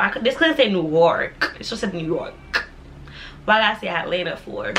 I could, this couldn't say New York. It's just said New York. Why did I say Atlanta for?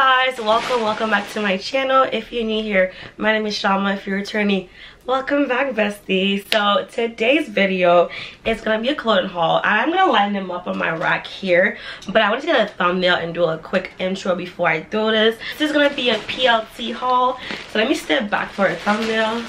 Guys, welcome, welcome back to my channel. If you're new here, my name is Shamma. If you're returning, welcome back bestie So today's video is gonna be a clothing haul. I'm gonna line them up on my rack here, but I want to get a thumbnail and do a quick intro before I do this. This is gonna be a PLT haul. So let me step back for a thumbnail.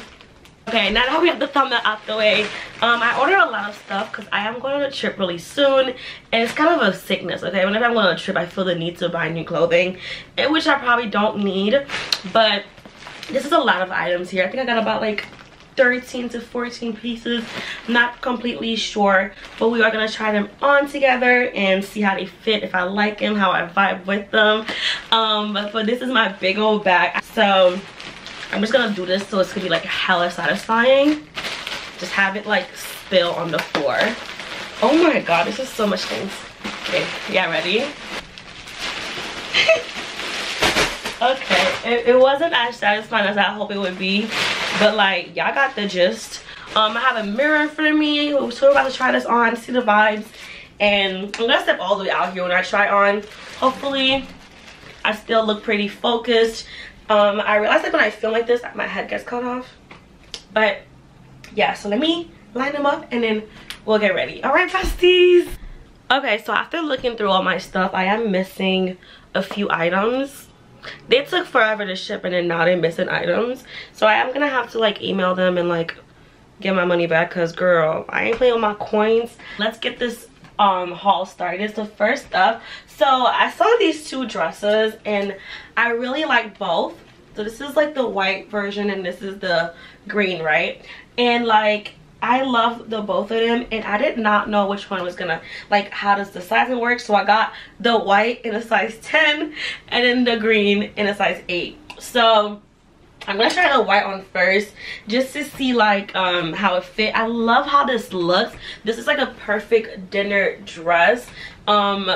Okay, now that we have the thumbnail out the way, um, I ordered a lot of stuff because I am going on a trip really soon. And it's kind of a sickness, okay? Whenever I'm going on a trip, I feel the need to buy new clothing, which I probably don't need. But this is a lot of items here. I think I got about like 13 to 14 pieces. Not completely sure, but we are going to try them on together and see how they fit, if I like them, how I vibe with them. Um, but, but this is my big old bag. So I'm just gonna do this so it's gonna be like hella satisfying. Just have it like spill on the floor. Oh my god, this is so much things. Okay, yeah, ready? okay, it, it, wasn't as satisfying as I hope it would be, but like y'all got the gist. Um, I have a mirror in front of me. So we're about to try this on, see the vibes. And I'm gonna step all the way out here when I try on. Hopefully, I still look pretty focused um i realized that when i film like this my head gets cut off. But yeah so let me line them up and then we'll get ready. All right besties. Okay so after looking through all my stuff i am missing a few items. They took forever to ship and then now they're missing items. So i am gonna have to like email them and like get my money back because girl i ain't playing with my coins. Let's get this um haul started. So first up so i saw these two dresses and i really like both. So this is like the white version and this is the green right? And like I love the both of them and I did not know which one was gonna like how does the sizing work. So I got the white in a size 10 and then the green in a size 8 so I'm gonna try the white on first just to see like um how it fit. I love how this looks. This is like a perfect dinner dress. Um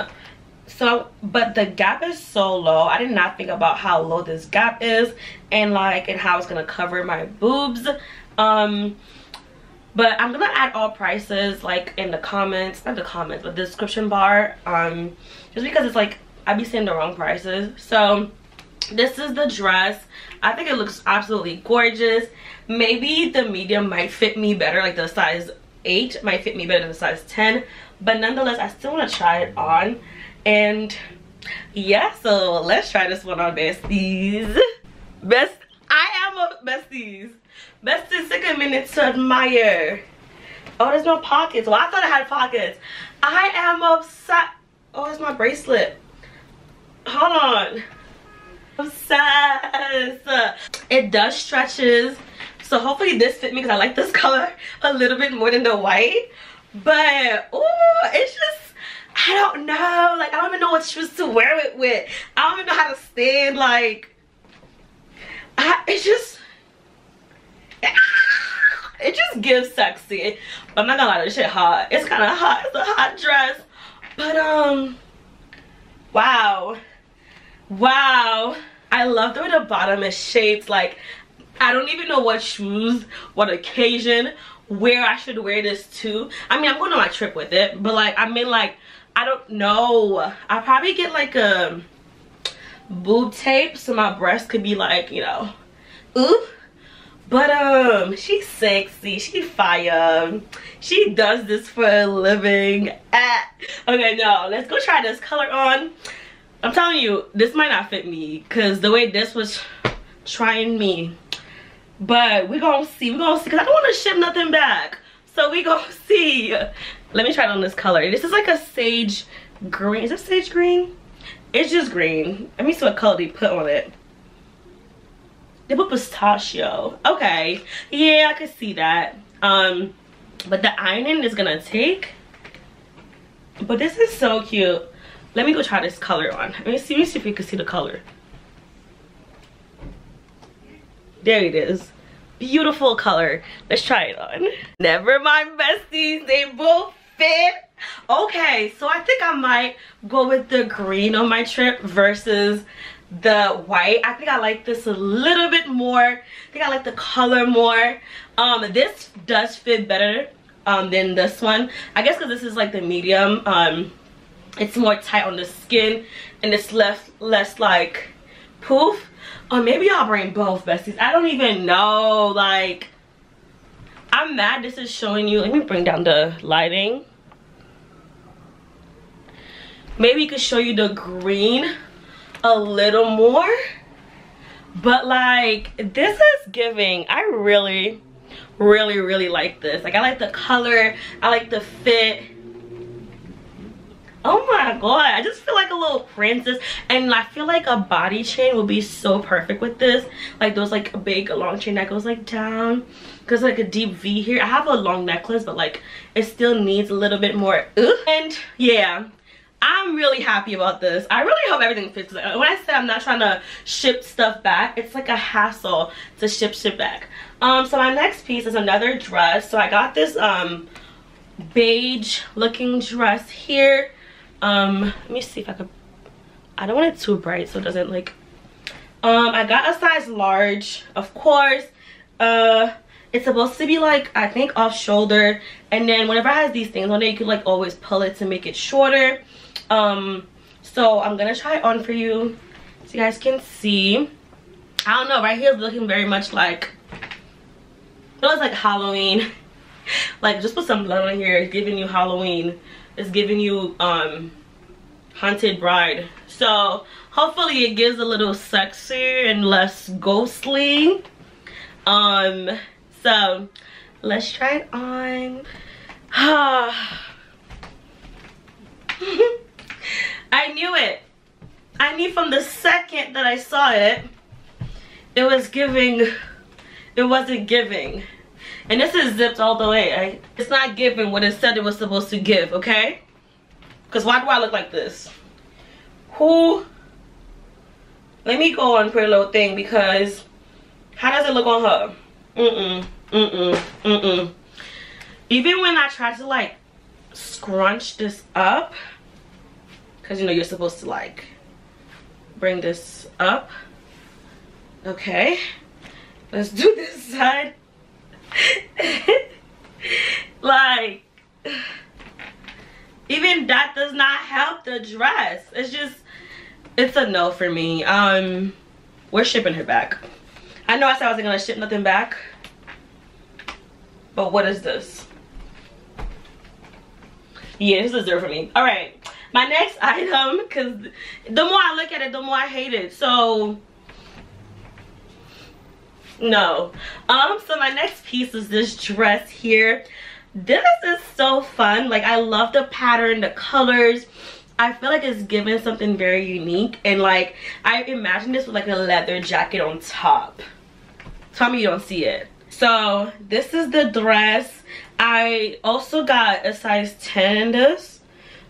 so but the gap is so low. I did not think about how low this gap is and like and how it's gonna cover my boobs. Um but i'm gonna add all prices like in the comments not the comments but the description bar um just because it's like i be saying the wrong prices so this is the dress. I think it looks absolutely gorgeous. Maybe the medium might fit me better like the size 8 might fit me better than the size 10 but nonetheless i still want to try it on. And yeah so let's try this one on besties. Best i am a besties. Besties take a minute to admire. Oh there's no pockets. Well i thought i had pockets. I am upset oh it's my bracelet. Hold on obsessed. It does stretches. So hopefully this fit me because i like this color a little bit more than the white. But oh it's just i don't know. Like i don't even know what shoes to wear it with. I don't even know how to stand like I, it's just it just gives sexy. But i'm not gonna lie this shit hot. It's kind of hot. It's a hot dress. But um wow wow. I love the way the bottom is shaped. Like i don't even know what shoes what occasion where i should wear this to. I mean i'm going on my trip with it but like i mean like i don't know. I probably get like a boob tape so my breasts could be like you know. Ooh. But um she's sexy. She fire. She does this for a living. Ah. okay no. Let's go try this color on I'm telling you, this might not fit me because the way this was trying me. But we gonna see, we gonna see because I don't want to ship nothing back. So we gonna see. Let me try it on this color. This is like a sage green. Is it sage green? It's just green. Let me see what color they put on it. They put pistachio. Okay. Yeah, I can see that. Um, but the ironing is gonna take. But this is so cute. Let me go try this color on. Let me see, let me see if you can see the color. There it is. Beautiful color. Let's try it on. Never mind, besties. They both fit. okay so i think i might go with the green on my trip versus the white i think i like this a little bit more i think i like the color more um this does fit better um than this one i guess because this is like the medium um it's more tight on the skin and it's less less like poof. Or maybe i'll bring both besties. I don't even know like i'm mad this is showing you. Let me bring down the lighting. Maybe you could show you the green a little more. But like this is giving i really really really like this. Like i like the color i like the fit oh my god i just feel like a little princess and i feel like a body chain will be so perfect with this like those like a big long chain that goes like down because like a deep v here i have a long necklace but like it still needs a little bit more and yeah I'm really happy about this. I really hope everything fits. When I say I'm not trying to ship stuff back, it's like a hassle to ship shit back. Um, so my next piece is another dress. So I got this um beige looking dress here. Um, let me see if I could. I don't want it too bright so it doesn't like. Um, I got a size large, of course. Uh, it's supposed to be like I think off shoulder, and then whenever i have these things on it, you can like always pull it to make it shorter um so i'm gonna try it on for you so you guys can see i don't know right here is looking very much like it looks like halloween like just put some blood on here giving you halloween it's giving you um haunted bride so hopefully it gives a little sexier and less ghostly um so let's try it on I knew it. I knew from the second that I saw it, it was giving, it wasn't giving. And this is zipped all the way. It's not giving what it said it was supposed to give, okay? Because why do I look like this? Who, let me go on Pretty Little Thing because how does it look on her? Mm-mm, mm-mm, mm-mm. Even when I try to like scrunch this up, because you know you're supposed to like bring this up okay let's do this side like even that does not help the dress. It's just it's a no for me. Um we're shipping her back. I know i said i wasn't gonna ship nothing back but what is this? Yeah this is zero for me. All right my next item because the more i look at it the more i hate it. So no um so my next piece is this dress here this is so fun like i love the pattern the colors I feel like it's given something very unique and like I imagine this with like a leather jacket on top. Tell me you don't see it. So this is the dress. I also got a size 10 in this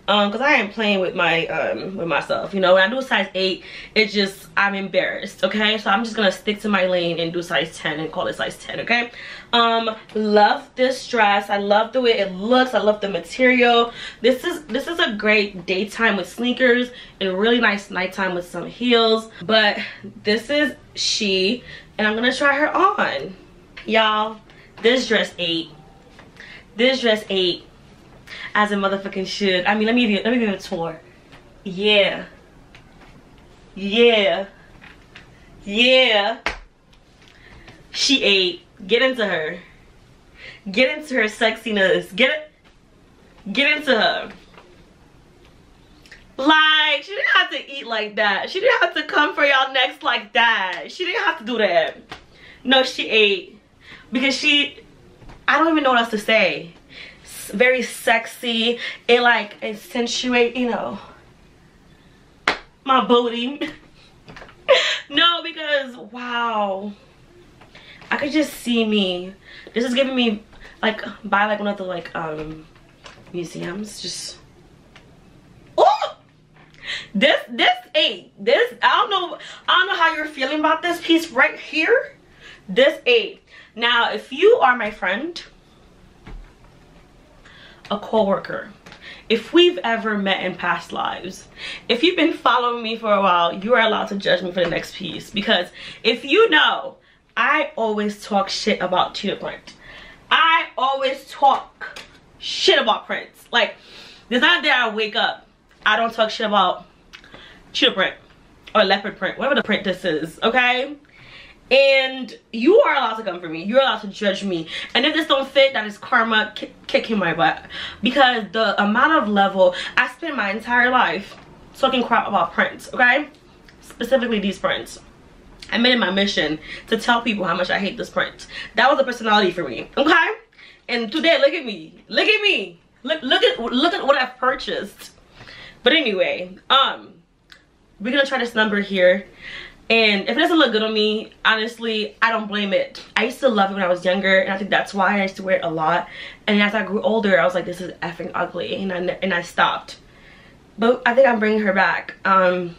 um because i ain't playing with my um with myself you know? When i do a size 8 it's just i'm embarrassed okay? So i'm just gonna stick to my lane and do size 10 and call it size 10 okay? Um love this dress. I love the way it looks. I love the material. This is this is a great daytime with sneakers and really nice nighttime with some heels. But this is she and i'm gonna try her on. Y'all this dress 8 this dress 8 as a motherfucking should. I mean, let me give you, let me give you a tour. Yeah. Yeah. Yeah. She ate. Get into her. Get into her sexiness. Get it. Get into her. Like, she didn't have to eat like that. She didn't have to come for y'all next like that. She didn't have to do that. No, she ate. Because she, I don't even know what else to say very sexy. It like accentuate, you know, my booty. no, because wow. I could just see me. This is giving me like by like one of the like um museums. Just oh this this eight this I don't know I don't know how you're feeling about this piece right here. This eight. Now if you are my friend a co-worker. If we've ever met in past lives if you've been following me for a while you are allowed to judge me for the next piece. Because if you know i always talk shit about cheetah print i always talk shit about prints like there's not a day i wake up i don't talk shit about cheetah print or leopard print whatever the print this is okay and you are allowed to come for me. You're allowed to judge me. And if this don't fit that is karma kicking my butt. Because the amount of level i spent my entire life talking crap about prints okay? Specifically these prints i made it my mission to tell people how much i hate this print that was a personality for me okay? And today look at me. Look at me. Look look at look at what i've purchased. But anyway um we're gonna try this number here and if it doesn't look good on me honestly. I don't blame it. I used to love it when i was younger and i think that's why i used to wear it a lot. And as i grew older i was like this is effing ugly and i and i stopped. But i think i'm bringing her back um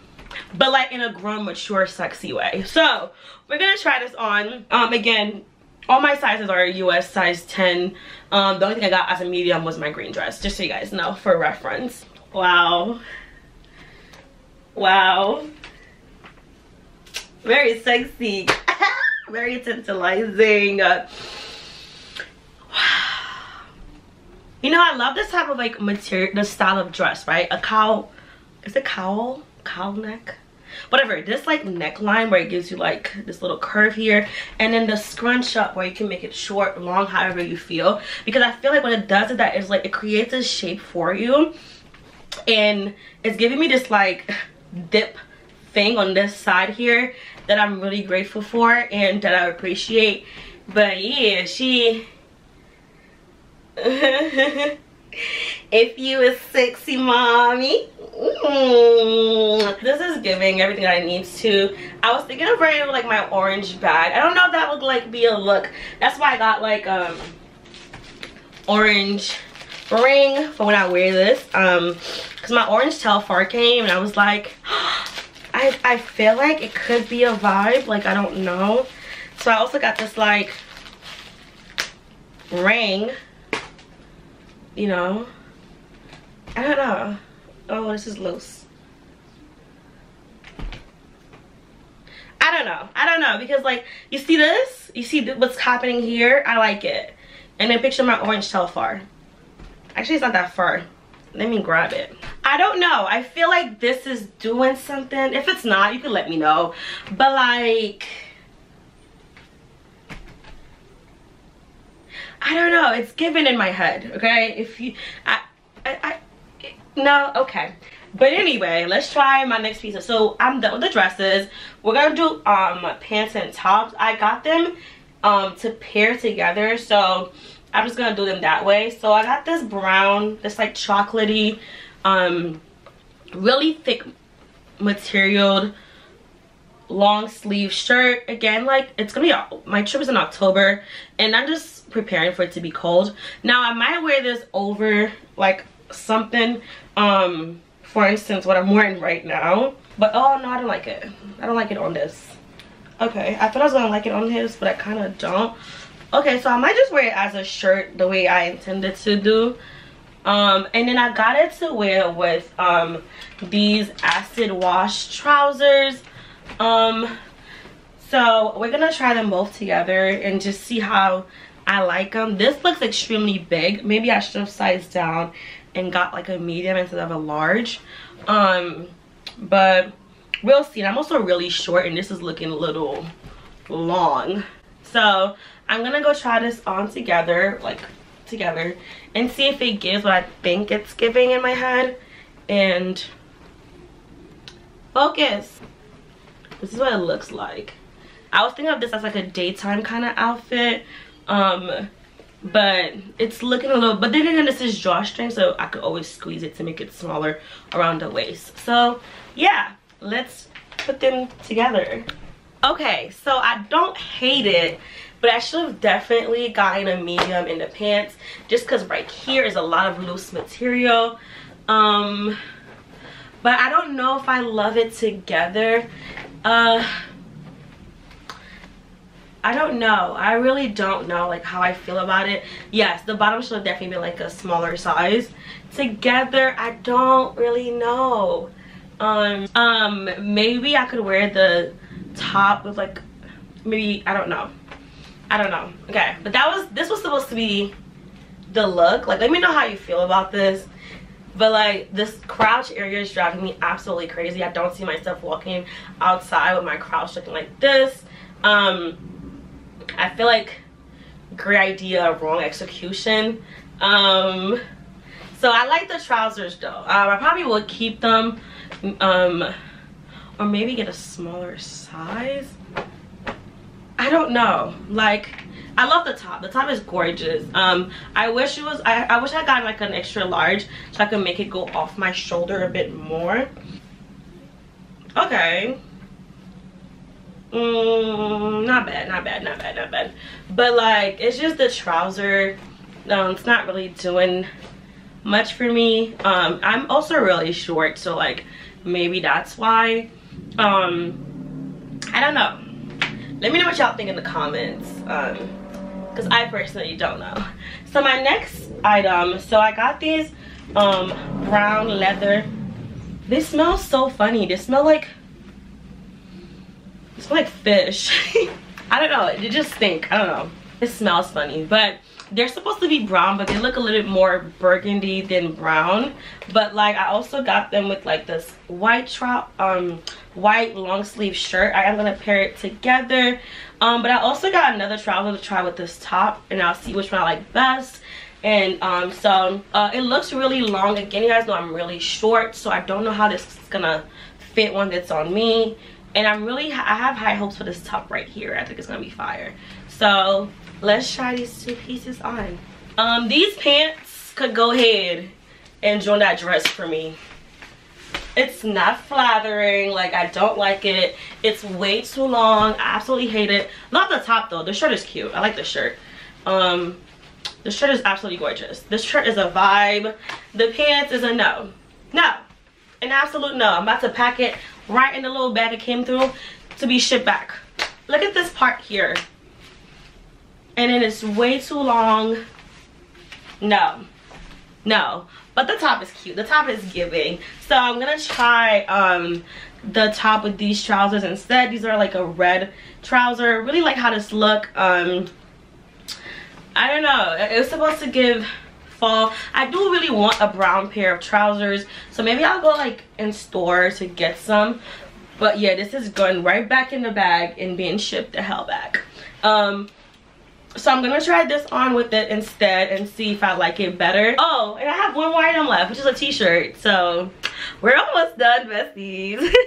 but like in a grown mature sexy way. So we're gonna try this on. Um again all my sizes are us size 10 um the only thing i got as a medium was my green dress just so you guys know for reference. Wow. Wow very sexy. Very tantalizing. Uh, you know i love this type of like material the style of dress right? A cowl is it cowl? Cowl neck? Whatever this like neckline where it gives you like this little curve here and then the scrunch up where you can make it short long however you feel because i feel like what it does is that it's like it creates a shape for you and it's giving me this like dip thing on this side here that I'm really grateful for and that I appreciate. But yeah, she... if you a sexy mommy mm, this is giving everything I need to. I was thinking of wearing like my orange bag. I don't know if that would like be a look. That's why I got like um orange ring for when I wear this. Um because my orange Telfar came and I was like I, I feel like it could be a vibe. Like, I don't know. So I also got this, like, ring. You know. I don't know. Oh, this is loose. I don't know. I don't know. Because, like, you see this? You see what's happening here? I like it. And then picture my orange Telfar. Actually, it's not that far. Let me grab it. I don't know. I feel like this is doing something. If it's not, you can let me know. But like... I don't know. It's given in my head, okay? If you... I, I, I no, okay. But anyway, let's try my next piece. So I'm done with the dresses. We're gonna do um pants and tops. I got them um to pair together. So I'm just gonna do them that way. So I got this brown, this like chocolatey, um, really thick material long sleeve shirt. Again like it's gonna be my trip is in october and i'm just preparing for it to be cold. Now i might wear this over like something um for instance what i'm wearing right now but oh no i don't like it. I don't like it on this. Okay i thought i was gonna like it on this but i kind of don't. Okay so i might just wear it as a shirt the way i intended to do um and then i got it to wear with um these acid wash trousers. Um so we're gonna try them both together and just see how i like them this looks extremely big. Maybe i should have sized down and got like a medium instead of a large. Um but we'll see. And i'm also really short and this is looking a little long. So I'm gonna go try this on together, like together, and see if it gives what I think it's giving in my head. And focus. This is what it looks like. I was thinking of this as like a daytime kind of outfit. Um, but it's looking a little, but then again, this is drawstring, so I could always squeeze it to make it smaller around the waist. So yeah, let's put them together. Okay, so I don't hate it but I should have definitely gotten a medium in the pants just because right here is a lot of loose material um but I don't know if I love it together uh I don't know. I really don't know like how I feel about it. Yes, the bottom should definitely be like a smaller size. Together, I don't really know. Um, um, maybe I could wear the top with like, maybe, I don't know. I don't know. Okay, but that was, this was supposed to be the look. Like, let me know how you feel about this. But like, this crouch area is driving me absolutely crazy. I don't see myself walking outside with my crouch looking like this. Um, I feel like great idea, wrong execution. Um, so I like the trousers though. Um, I probably would keep them um, or maybe get a smaller size. I don't know. Like, I love the top. The top is gorgeous. Um, I wish it was, I, I wish I got like an extra large so I could make it go off my shoulder a bit more. Okay. Mm, not bad, not bad, not bad, not bad. But like, it's just the trouser. Um, it's not really doing much for me. Um, I'm also really short, so like, maybe that's why. Um, I don't know. Let me know what y'all think in the comments. Um, because I personally don't know. So my next item, so I got these um brown leather. They smell so funny. They smell like it's like fish. I don't know. It just stink. I don't know. It smells funny. But they're supposed to be brown, but they look a little bit more burgundy than brown. But like I also got them with like this white trout, um, white long sleeve shirt. I am gonna pair it together. Um, but I also got another trouser to try with this top, and I'll see which one I like best and um so uh it looks really long again you guys know i'm really short so i don't know how this is gonna fit one that's on me and i'm really i have high hopes for this top right here i think it's gonna be fire so let's try these two pieces on. Um these pants could go ahead and join that dress for me. It's not flattering like i don't like it. It's way too long. I absolutely hate it. Not the top though. The shirt is cute. I like the shirt. Um the shirt is absolutely gorgeous. This shirt is a vibe. The pants is a no. No. An absolute no. I'm about to pack it right in the little bag it came through to be shipped back. Look at this part here. And it is way too long. No. No. But the top is cute. The top is giving. So I'm to try um, the top with these trousers instead. These are like a red trouser. Really like how this look. Um, I don't know. It was supposed to give fall. I do really want a brown pair of trousers. So maybe I'll go like in store to get some. But yeah, this is going right back in the bag and being shipped the hell back. Um, so I'm gonna try this on with it instead and see if I like it better. Oh, and I have one more item left, which is a t-shirt. So we're almost done, besties.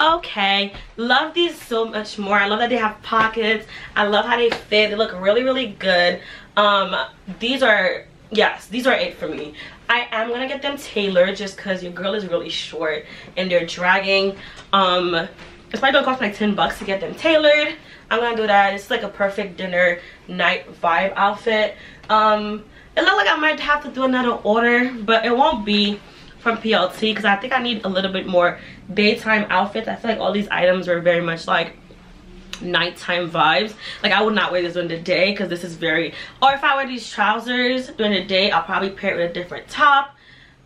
okay love these so much more. I love that they have pockets. I love how they fit. They look really really good. Um these are yes these are it for me. I am gonna get them tailored just because your girl is really short and they're dragging. Um it's probably gonna cost like 10 bucks to get them tailored i'm gonna do that. It's like a perfect dinner night vibe outfit. Um it looks like i might have to do another order but it won't be from plt because i think i need a little bit more daytime outfits. I feel like all these items are very much like nighttime vibes. Like i would not wear this during the day because this is very or if i wear these trousers during the day i'll probably pair it with a different top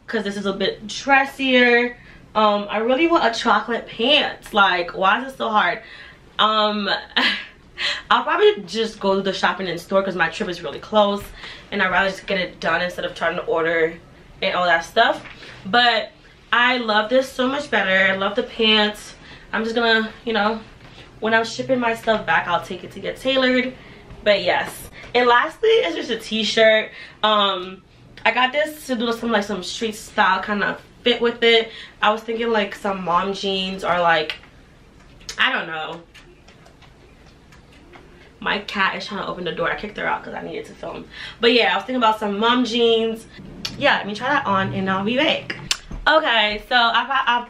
because this is a bit dressier. Um i really want a chocolate pants. Like why is it so hard um I'll probably just go to the shopping in store because my trip is really close and I'd rather just get it done instead of trying to order and all that stuff. But I love this so much better. I love the pants. I'm just gonna, you know, when i'm shipping my stuff back i'll take it to get tailored but yes and lastly it's just a t-shirt um i got this to do some like some street style kind of fit with it i was thinking like some mom jeans or like i don't know my cat is trying to open the door. I kicked her out because i needed to film. But yeah i was thinking about some mom jeans. Yeah let me try that on and i'll be back. Okay so i've, I've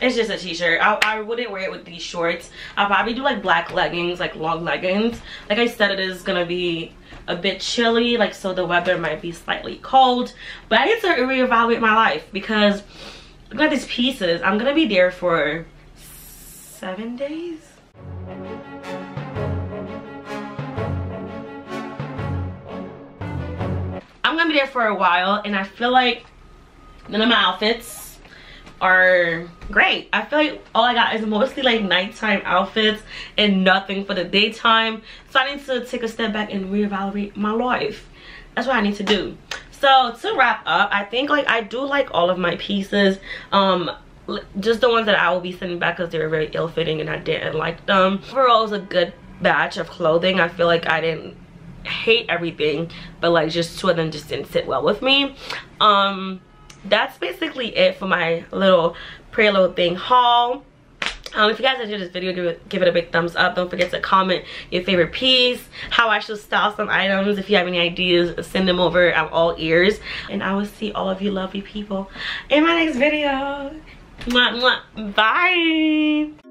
it's just a t-shirt. I, I wouldn't wear it with these shorts. I'll probably do like black leggings like long leggings. Like i said it is gonna be a bit chilly like so the weather might be slightly cold. But i need to reevaluate my life because look at these pieces. I'm gonna be there for seven days gonna be there for a while and I feel like none of my outfits are great. I feel like all I got is mostly like nighttime outfits and nothing for the daytime. So I need to take a step back and reevaluate my life. That's what I need to do. So to wrap up, I think like I do like all of my pieces. Um, just the ones that I will be sending back because they were very ill-fitting and I didn't like them. Overall, it was a good batch of clothing. I feel like I didn't hate everything, but like just two of them just didn't sit well with me. Um, that's basically it for my little pretty little thing haul. Um, if you guys enjoyed this video, give it, give it a big thumbs up. Don't forget to comment your favorite piece, how I should style some items. If you have any ideas, send them over. I'm all ears. And I will see all of you lovely people in my next video. Mwah, mwah. Bye.